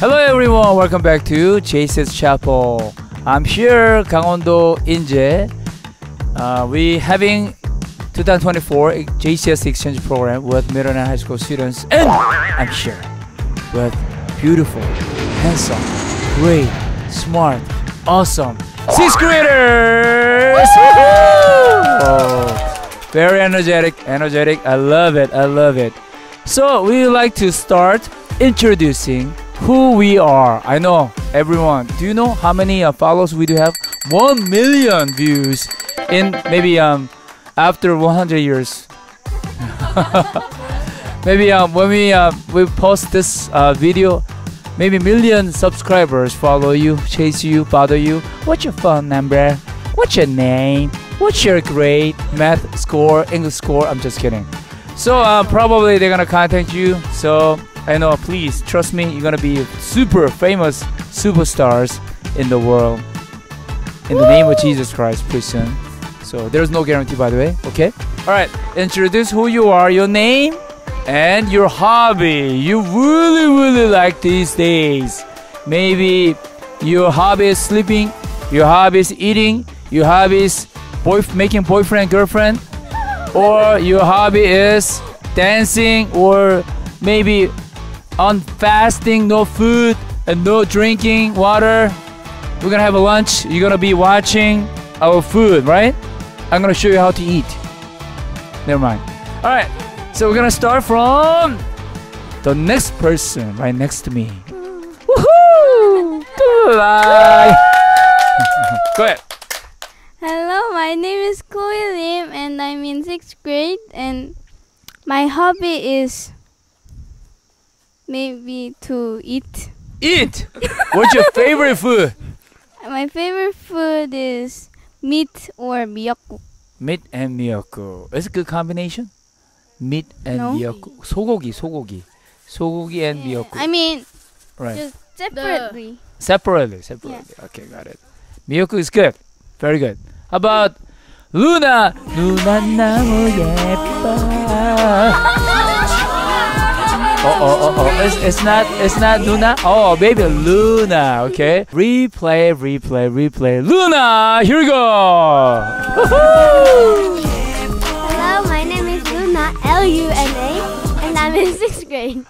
Hello everyone, welcome back to JCS Chapel. I'm here, Gangwon-do Inje. Uh, we having 2024 JCS exchange program with Middleton High School students, and I'm here with beautiful, handsome, great, smart, awesome sixth graders. Oh, very energetic, energetic. I love it. I love it. So we like to start introducing who we are. I know everyone. Do you know how many uh, followers we do have? One million views in maybe um after 100 years. maybe um when we uh, we post this uh, video, maybe million subscribers follow you, chase you, bother you. What's your phone number? What's your name? What's your grade? Math score? English score? I'm just kidding. So uh, probably they're gonna contact you. So I know, uh, please trust me. You're gonna be super famous superstars in the world. In the name of Jesus Christ, please soon. So there's no guarantee, by the way. Okay. All right. Introduce who you are, your name, and your hobby. You really, really like these days. Maybe your hobby is sleeping. Your hobby is eating. Your hobby is boy making boyfriend girlfriend or your hobby is dancing or maybe on fasting no food and no drinking water. We're gonna have a lunch. You're gonna be watching our food right? I'm gonna show you how to eat. Never mind. All right so we're gonna start from the next person right next to me. Woohoo! Go ahead. Hello, my name is Chloe Lim and I'm in sixth grade and my hobby is maybe to eat. eat what's your favorite food My favorite food is meat or miyakguk. meat and 미역국. Is it a good combination? meat and No. 미역국. 소고기, 소고기. 소고기 and 미역국. I mean, right. just separately. separately, separately. Okay, got it. 미역국 is good. Very good. How about Luna? 누나 너무 예뻐. Oh, oh, oh, oh. It's, it's not, it's not Luna. Oh, baby, Luna. Okay. Replay, replay, replay. Luna, here we go. Hello, my name is Luna, L U N A, and I'm in sixth grade.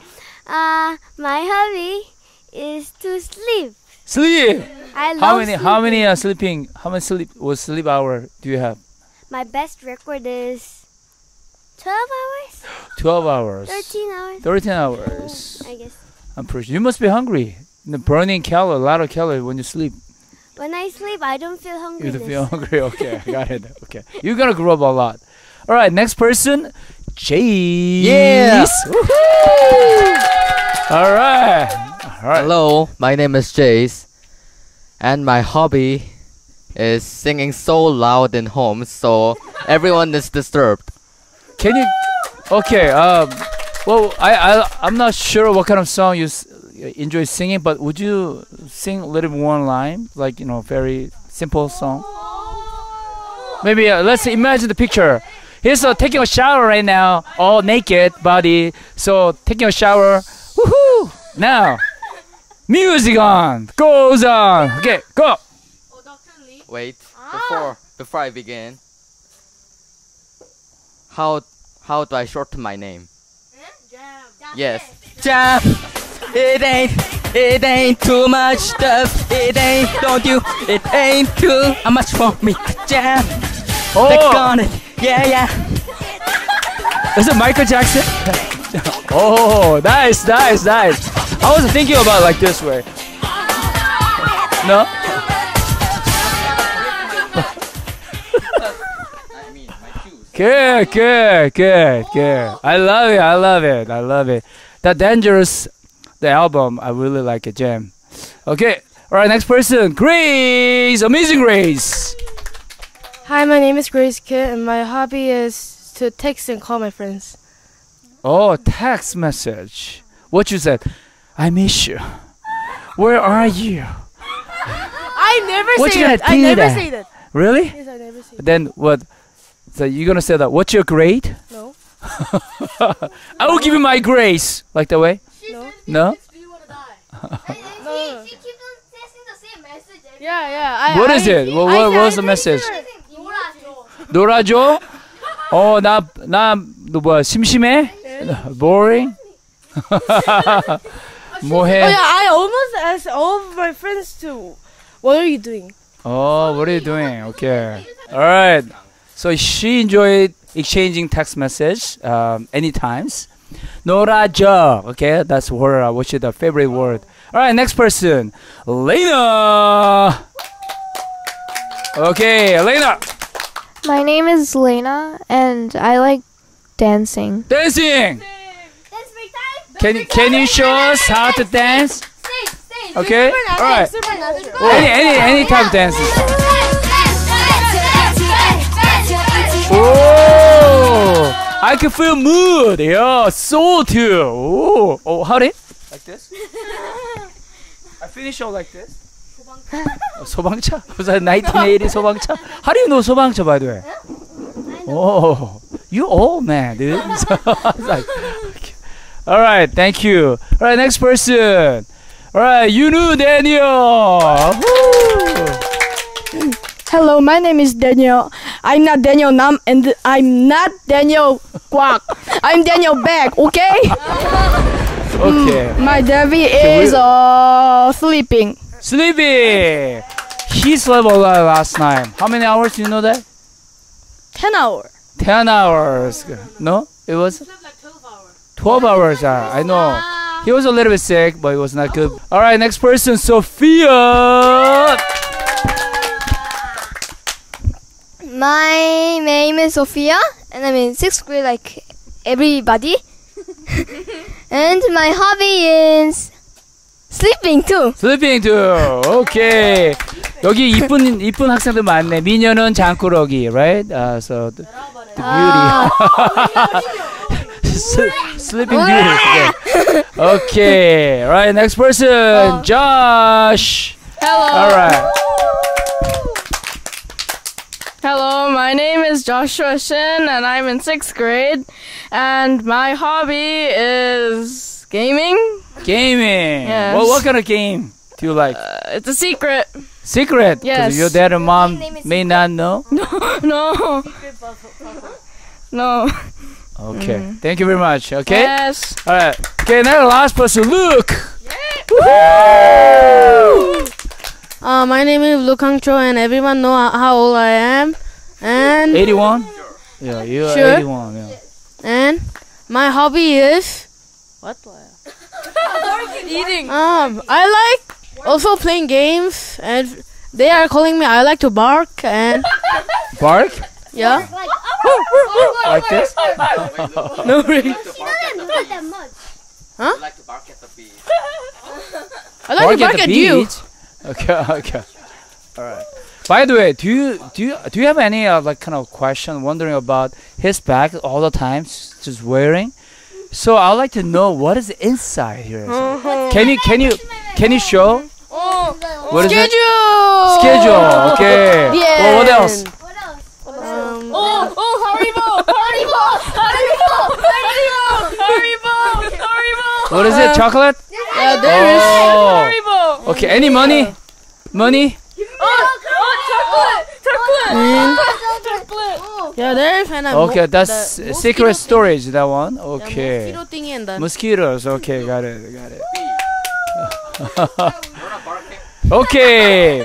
Uh, my hobby is to sleep. Sleep. I love How many? How sleeping. many uh, sleeping? How many sleep? What sleep hour do you have? My best record is 12 hours? Twelve hours. 13 hours? Thirteen hours. I guess. I'm pretty. sure. You must be hungry. The burning calorie, a lot of calorie when you sleep. When I sleep, I don't feel hungry. You don't feel hungry. Okay, I got it. Okay, you're gonna grow up a lot. All right, next person, Chase. Yeah. All right. All right. Hello, my name is Jace, and my hobby is singing so loud in home, so everyone is disturbed. Can you? Okay. Um. Well, I I I'm not sure what kind of song you s- enjoy singing, but would you sing a little one line, like you know, very simple song? Maybe uh, let's imagine the picture. He's uh, taking a shower right now, all naked body. So taking a shower. Woohoo! Now, music on, goes on. Okay, go. Wait, before before I begin, how how do I shorten my name? Yes, Jam. It ain't it ain't too much stuff. It ain't don't you? It ain't too much for me. Jam. They Oh, got it. Yeah yeah. is it Michael Jackson? oh, nice, nice, nice. I wasn't thinking about it like this way. No. Good, good, good, good. I love it. I love it. I love it. The Dangerous, the album, I really like it, Jam. Okay. All right, next person, Grace, Amazing Grace. Hi, my name is Grace Kit, and my hobby is to text and call my friends. Oh, text message. What you said? I miss you. Where are you? I never What say you that. I never that? say that. Really? Yes, I never say that. Then what? So you're gonna say that? What's your grade? No. I will give you my grace. Like that way? No. No. she, she keeps on testing the same message. every Yeah, yeah. I, What I, is it? What, what, what was the message? 놀아줘? 어, 나, 나, 너 뭐야, 심심해? boring? 뭐해? Oh yeah, I almost asked all of my friends to. What are you doing? Oh, what are you doing? Okay. All right. So she enjoyed exchanging text message um, any times. 놀아줘. Okay, that's her, uh, which is the favorite word. All right, next person. Lena. Okay, Lena. My name is Lena, and I like dancing. Dancing. That's free time. Can you, can you show us how to dance? Stage, stage. Okay. All right. Supernatural. Any any any type of dances. Oh, I can feel mood. Yeah, soul too. Oh, oh, how did? Like this? I finish all like this. 어, 소방차? Was that 1980 소방차? How do you know 소방차 by the way? Oh, you old man, dude. So, I was like, okay. all right, thank you. All right, next person. All right, Yunu Daniel. Woo. Hello, my name is Daniel. I'm not Daniel Nam, and I'm not Daniel Kwak. I'm Daniel Beck, okay? Okay. My Debbie is we- uh, sleeping. Sleepy. He slept a lot last night. How many hours do you know that? 10 hours. 10 hours. No? It was 12 hours. uh, I know. He was a little bit sick, but it was not good. All right, next person, Sophia. My name is Sophia, and I'm in sixth grade, like everybody. and my hobby is sleeping too. Sleeping too. Okay. 여기 이쁜 이쁜 학생들 많네. 미녀는 장꾸러기, right? Uh, so the, the beauty. S- Sleeping beauty. Okay. okay. All right. Next person, Josh. Hello. All right. Hello, my name is Joshua Shin, and I'm in sixth grade. And my hobby is gaming. Gaming. Yes. What what kind of game do you like? Uh, it's a secret. Secret. 'cause yes. Your dad and mom may not know. no. No. No. Okay. Thank you very much. Okay. Yes. All right. Okay. Now the last person, Luke. Uh, my name is Luke Hang Cho, and everyone know how old I am. And 81. Yeah, you're Sure. 81. Yeah. and my hobby is what? Eating. Um, I like also playing games, and they are calling me. I like to bark, and Bark yeah. like this. No, really. Not that much. like to bark at the beach. I like to bark the at you. Beach. Okay. Okay. All right. By the way, do you do you do you have any uh, like kind of question wondering about his bag all the time, just wearing? So I'd like to know what is inside here. Can you can you can you show? What is it? Schedule. Schedule. Okay. Well, what else? What else? Um, Oh, oh, Haribo! Haribo! Haribo! Haribo! Haribo! Haribo! What is it? Chocolate? yeah, there is. Oh. Haribo! Okay. Any money? Money? Oh, oh, chocolate! Chocolate! Chocolate! Yeah, there is. And I'm Okay, that's the secret mosquito- storage. That one. the Okay. mosquito thingy and the Mosquitoes. Okay, got it. Got it. okay.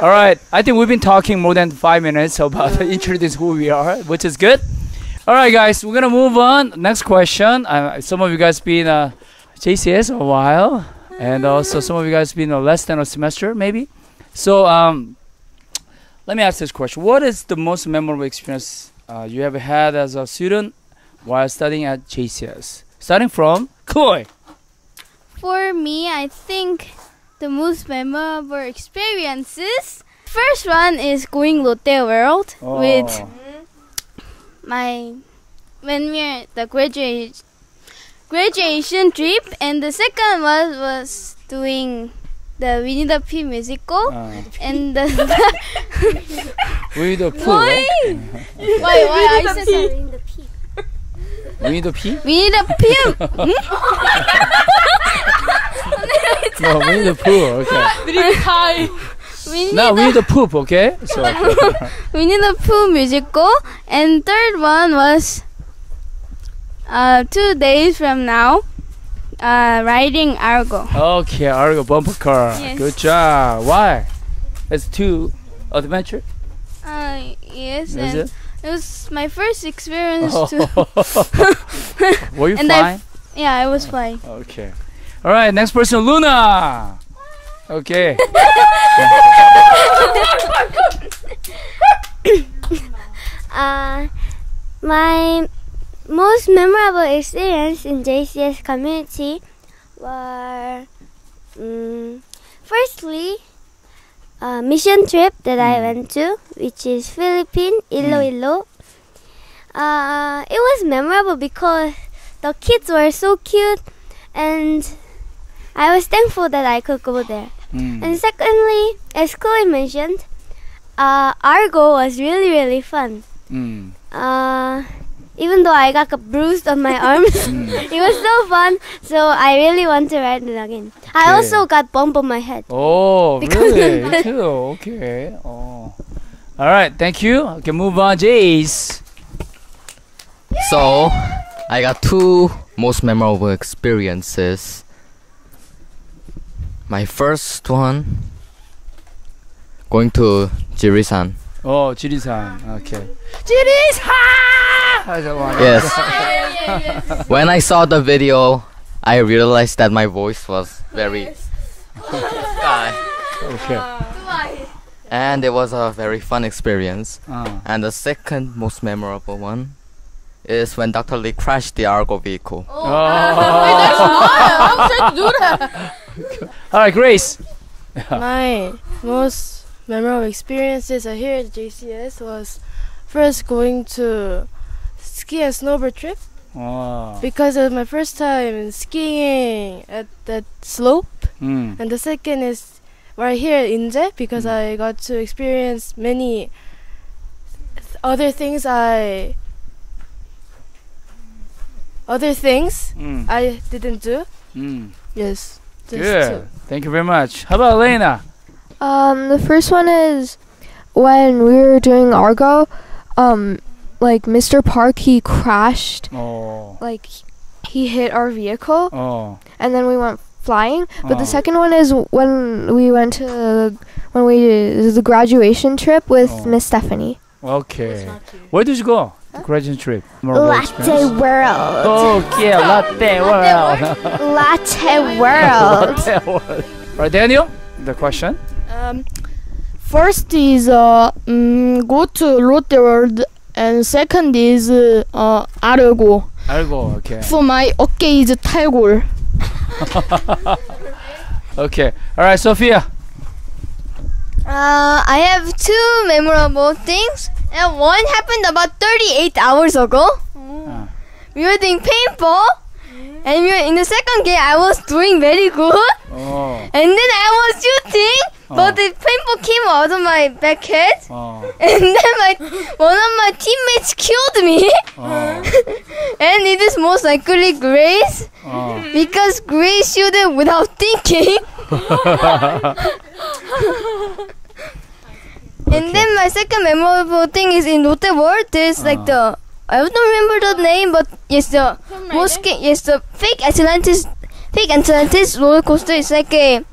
All right. I think we've been talking more than five minutes about introducing who we are, which is good. All right, guys. We're gonna move on. Next question. Uh, some of you guys been uh, JCS a while, and also some of you guys been uh, less than a semester, maybe. So, um, let me ask this question: What is the most memorable experience uh, you ever had as a student while studying at JCS? Starting from Chloe. For me, I think the most memorable experiences. First one is going Lotte World with Oh. my when we're the graduate graduation trip, and the second was was doing the Winnie the Pooh musical, Uh, and the Winnie the Pooh. right? why why I said Winnie the Pooh. Winnie the Pooh? Winnie the Pooh. No, Winnie the Pooh. Okay. Winnie Now the Winnie the Poop. Okay. So. Winnie the Pooh musical, and third one was uh, two days from now, uh, riding Argo. Okay, Argo bumper car. Yes. Good job. Why? It's too adventure. Uh, yes, Is and it? it was my first experience Oh. to. Were you And I- yeah, I was flying. Okay. All right. Next person, Luna. Okay. Uh, my most memorable experience in JCS community were, um, firstly, a mission trip that I went to, which is Philippines, Iloilo. Uh, it was memorable because the kids were so cute, and I was thankful that I could go there. Mm. And secondly, as Chloe mentioned, uh, Argo was really really fun. Mm. Uh, even though I got bruised on my arms, it was so fun. So I really want to ride it again. I Okay. also got bump on my head. Oh, Because really? of You too. Okay. Oh. All right. Thank you. Okay, move on, Jace. So, I got two most memorable experiences. My first one, going to Jirisan. Oh, Jirisan. Okay. Jirisan! Yes. when I saw the video, I realized that my voice was very high. okay. And it was a very fun experience. Uh. And the second most memorable one is when Dr. Lee crashed the Argo vehicle. Oh, oh. That's mine. I was trying to do that. All right, Grace. My most memorable experiences I here at JCS was first going to ski and snowboard trip Oh. because it was my first time skiing at that slope, Mm. and the second is right here at Inje because I got to experience many th- other things I other things Mm. I didn't do. Mm. Yes. Good. two. Thank you very much. How about Elena? Um, the first one is when we were doing Argo, um, like Mr. Park, he crashed, Oh. like he hit our vehicle, Oh. and then we went flying. But Oh. the second one is when we went to when we did the graduation trip with Oh. Miss Stephanie. Okay. Where did you go? The graduation trip. Memorable Latte experience? World. Okay, latte world. Latte World. latte world. Right, Daniel. The question. Um, first is uh, mm, go to Lotte World, and second is uh, uh, Argo. 알고. Okay. For my 어깨 is 탈골. Okay. All right, Sophia. Uh, I have two memorable things. And one happened about 38 hours ago. Ah. We were doing paintball. Mm-hmm. And we were in the second game, I was doing very good. Oh. And then I was shooting, oh. but Oh. the paintball came out of my back head. Oh. And then my one of my teammates killed me. Oh. And it is most likely Grace Oh. because Grace shooted without thinking. And then my second memorable thing is in Lotte World. There's like ah. the I don't remember the name, but yes, the most ca- yes the fake Atlantis fake Atlantis roller coaster is like a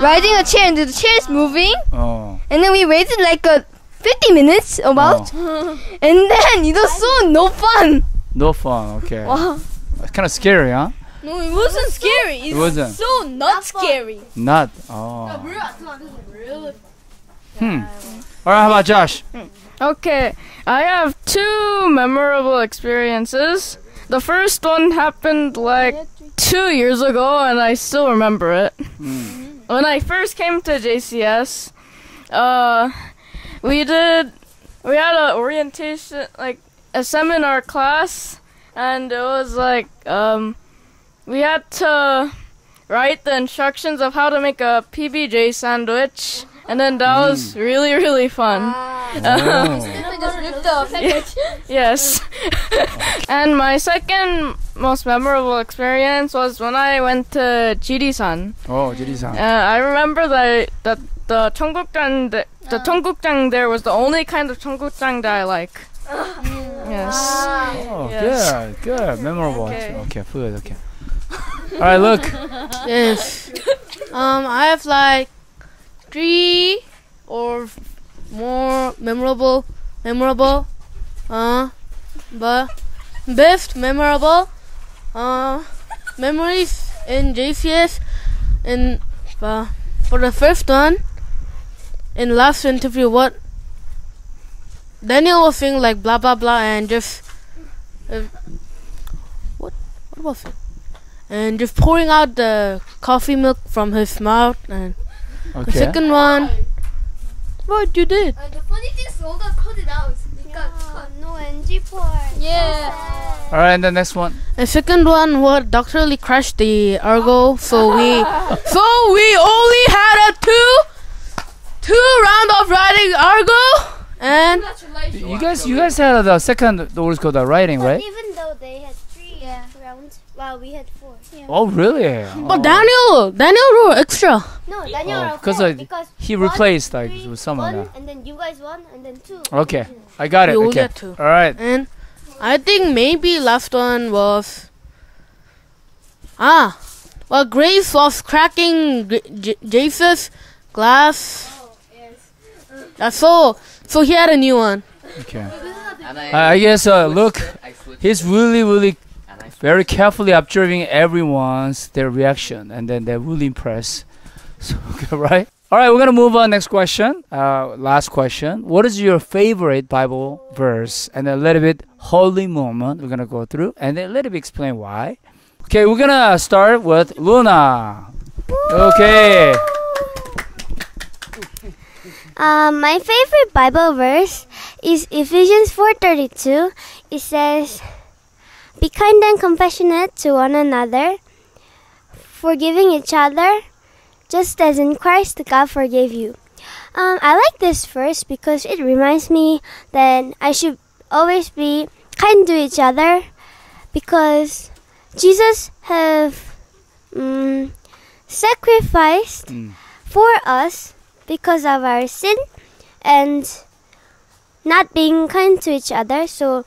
riding a chair and the chair is moving, Oh. and then we waited like a 50 minutes about, and then it was so no fun. No fun. Okay. Wow. It's kind of scary, huh? No, it wasn't scary. It wasn't. so not scary. Not. Oh. Hmm. All right. How about Josh? Okay, I have two memorable experiences. The first one happened like two years ago, and I still remember it. When I first came to JCS, uh, we did we had an orientation like a seminar class, and it was like um, we had to write the instructions of how to make a PBJ sandwich and then that was really really fun. Oh. Yes. and my second most memorable experience was when I went to Jirisan. Oh, 지리산. Uh, I remember that that the 청국장 the, the 청국장 there was the only kind of 청국장 that I like. Yes. Oh, Yes. good, good, memorable. Okay. Okay, good. Okay. All right, look. Yes. Um, I have like three or more memorable, memorable, uh, but best memorable, uh, memories in JCS. And uh, for the first one, in last interview, what Daniel was saying like blah blah blah and just uh, what what was it? and just pouring out the coffee milk from his mouth. And the Okay. second one, what you did? Uh, the funny thing is, Olga cut it out. no NG part. Yeah. All right, and the next one. The second one, what Doctor Lee crashed the Argo, so we, so we only had a two, two round of riding Argo, and You guys, you guys had the second. What is called the writing, But right? even though they had three Yeah. rounds, wow, we had four. Oh, really? but Oh. Daniel, Daniel wrote extra. No, Daniel Oh, wrote because four I- because He one, replaced like three, with someone. one, else. and then you guys one, and then two. Okay, I got it. You Okay. get two. All right. And I think maybe last one was ah, well Grace was cracking J- J- Jesus glass. That's all. So he had a new one. Okay. I, I I guess. Uh, look, he's really, really and I switched. Very carefully observing everyone's their reaction, and then they're really impressed. So, okay, right? All right, we're gonna move on. Next question. Uh, last question. What is your favorite Bible verse? And a little bit holy moment. We're gonna go through, and then a little bit explain why. Okay, we're gonna start with Luna. Okay. Um, my favorite Bible verse is Ephesians 4:32. It says, "Be kind and compassionate to one another, forgiving each other, just as in Christ God forgave you." Um, I like this verse because it reminds me that I should always be kind to each other because Jesus have um, sacrificed Mm. for us because of our sin and not being kind to each other. So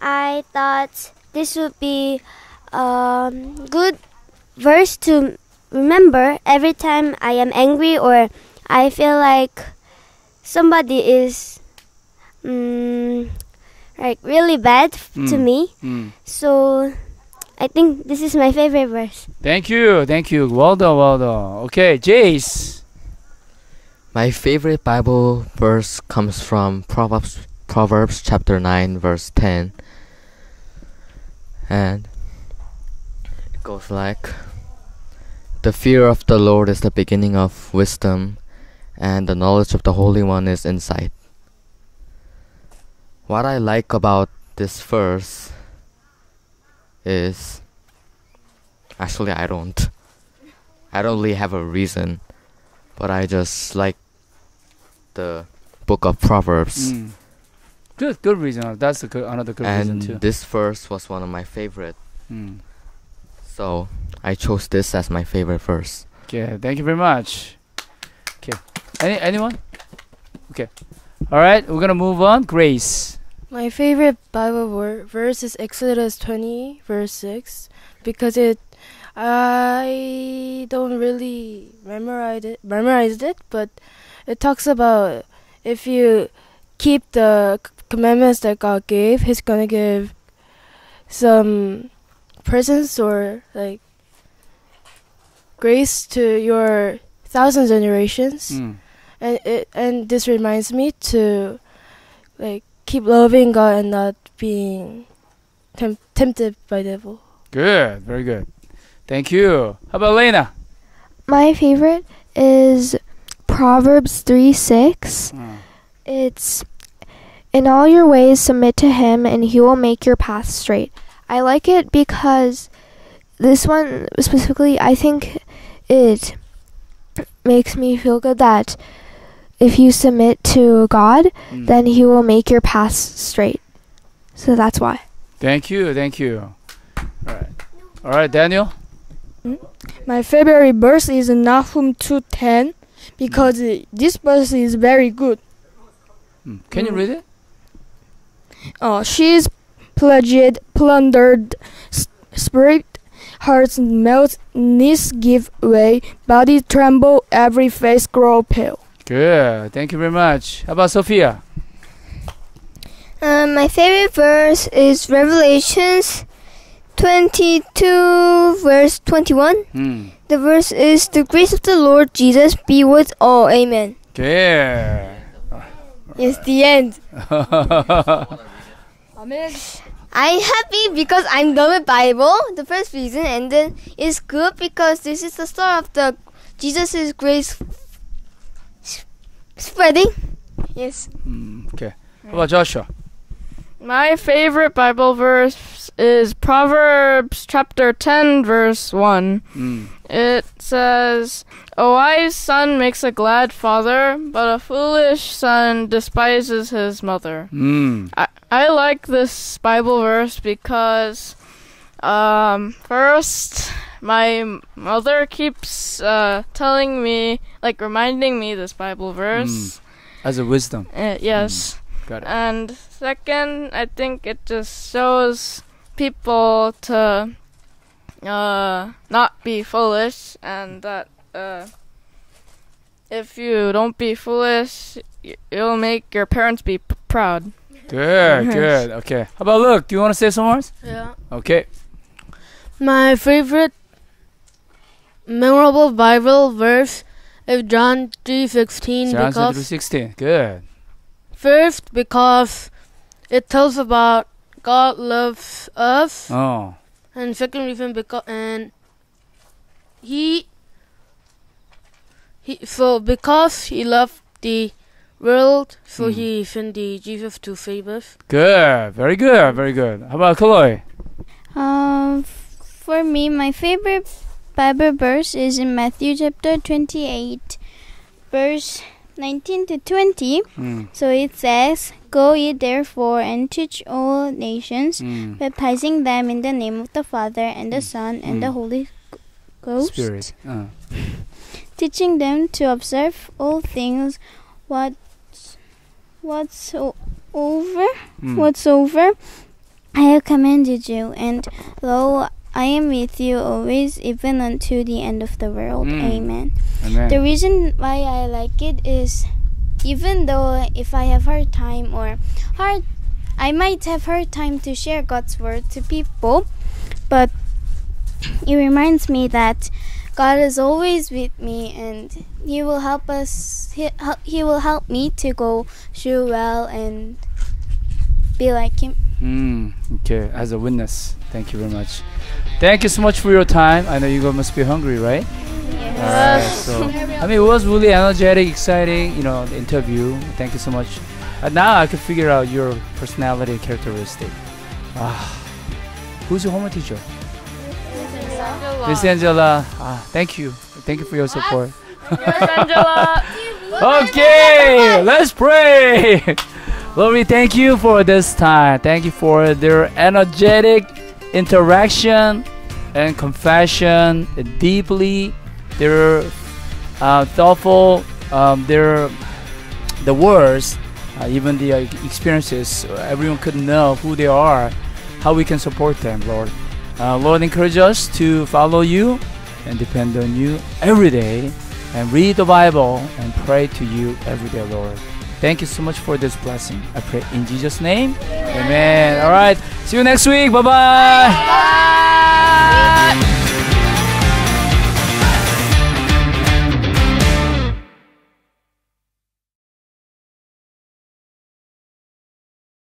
I thought this would be a good verse to remember every time I am angry or I feel like somebody is mm, like really bad f- to Mm. me. Mm. So I think this is my favorite verse. Thank you, thank you. Well done, well done. Okay, Jace. My favorite Bible verse comes from Proverbs Proverbs chapter 9 verse 10. And it goes like The fear of the Lord is the beginning of wisdom and the knowledge of the Holy One is insight. What I like about this verse is actually I don't I don't really have a reason but I just like the book of Proverbs. Mm. Good, good reason. That's a good, another good reason and too. this verse was one of my favorite, Mm. so I chose this as my favorite verse. Okay, thank you very much. Okay, any anyone? Okay, all right. We're gonna move on. Grace. My favorite Bible wor- verse is Exodus 20, verse 6, because it, I don't really memorize it, memorized it, but it talks about if you keep the c- commandments that God gave, He's gonna give some presence or like grace to your thousand generations Mm. and it and this reminds me to like keep loving God and not being temp- tempted by devil. Good, very good. Thank you. How about Lena? My favorite is Proverbs 3 6. Mm. It's in all your ways submit to him and he will make your path straight. I like it because this one specifically I think it makes me feel good that if you submit to God, Mm. then He will make your path straight. So that's why. Thank you, thank you. All right, all right, Daniel. My favorite verse is Nahum 2:10 because uh, this verse is very good. Mm. Can you Mm. read it? Uh, she's is pledged, plundered, s- spirit, hearts melt, knees give way, body tremble, every face grow pale. Good. Thank you very much. How about Sophia? Um, my favorite verse is Revelations 22, verse 21. Hmm. The verse is The grace of the Lord Jesus be with all. Amen. Good. It's the end. Amen. I'm happy because I'm done with Bible, the first reason, and then it's good because this is the start of the Jesus' grace spreading. Yes. Hmm, okay. How about Joshua? My favorite Bible verse is Proverbs chapter 10, verse 1. Hmm. It says, A wise son makes a glad father, but a foolish son despises his mother. Hmm. I, I like this Bible verse because, um, first, my mother keeps uh, telling me, like reminding me this Bible verse. As a wisdom. Uh, yes. Got it. And second, I think it just shows people to uh, not be foolish, and that uh, if you don't be foolish, y- you'll make your parents be p- proud. Good, good. Okay. How about Luke? Do you want to say some words? Yeah. Okay. My favorite memorable Bible verse is John 3:16 John because 16. Good. first because it tells about God loves us Oh. And second reason because and he he so because he loved the world so Mm. he sent the Jesus to save us. Good. Very good. Very good. How about Chloe? Um, for me, my favorite Bible verse is in Matthew chapter 28, verse 19 to 20. Hmm. So it says, Go ye therefore and teach all nations, Hmm. baptizing them in the name of the Father and the Mm. Son and Mm. the Holy Ghost, Spirit. Uh. teaching them to observe all things what whatsoever Hmm. whatsoever I have commanded you, and lo, I am with you always, even unto the end of the world. Mm. Amen. Amen. The reason why I like it is, even though if I have hard time or hard, I might have hard time to share God's word to people, but it reminds me that God is always with me, and He will help us. He, he will help me to go through well and be like Him. Mm, okay, as a witness. Thank you very much. Thank you so much for your time. I know you guys must be hungry, right? Alright, so I mean, it was really energetic, exciting. You know, the interview. Thank you so much. And now I can figure out your personality and characteristic. Ah, who's your homework teacher? Miss Angela. Ah, thank you. Thank you for your support. Angela. Okay, let's pray. Lord, we thank you for this time. Thank you for their energetic interaction and confession, deeply their uh, thoughtful, um, their the words, uh, even the uh, experiences. Everyone could know who they are, how we can support them, Lord. Uh, Lord, encourage us to follow you and depend on you every day and read the Bible and pray to you every day, Lord. Thank you so much for this blessing. I pray in Jesus' name. Amen. Amen. All right. See you next week. Bye-bye. bye bye, bye.